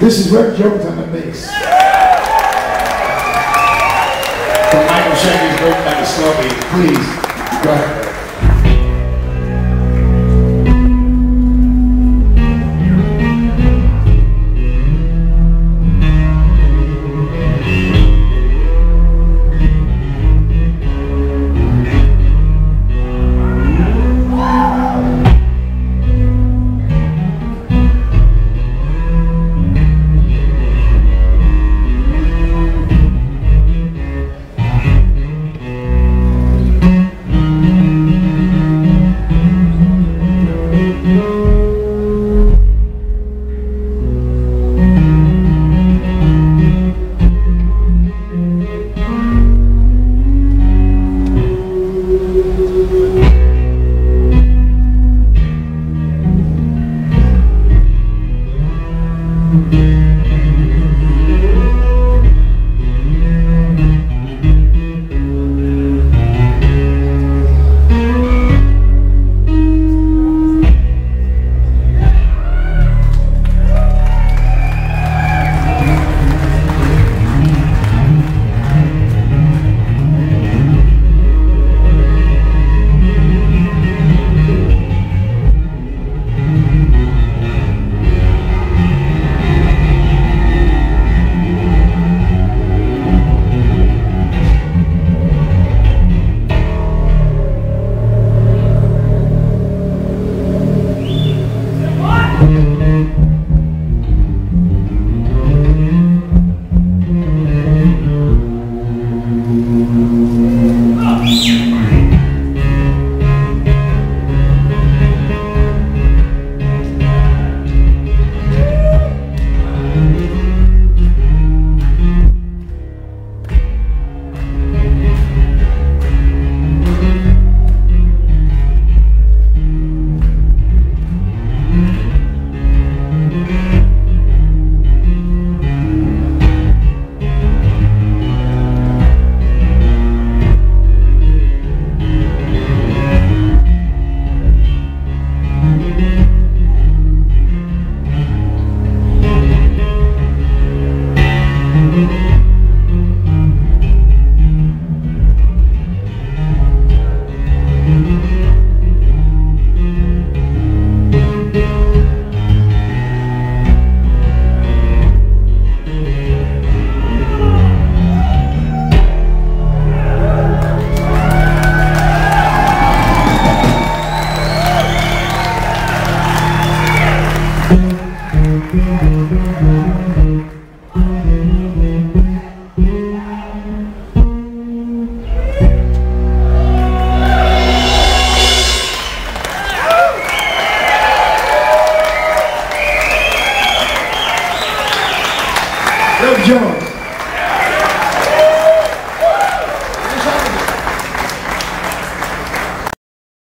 This is Rick Jones on the mix. From Michael Broken Down to Slow Please, go ahead.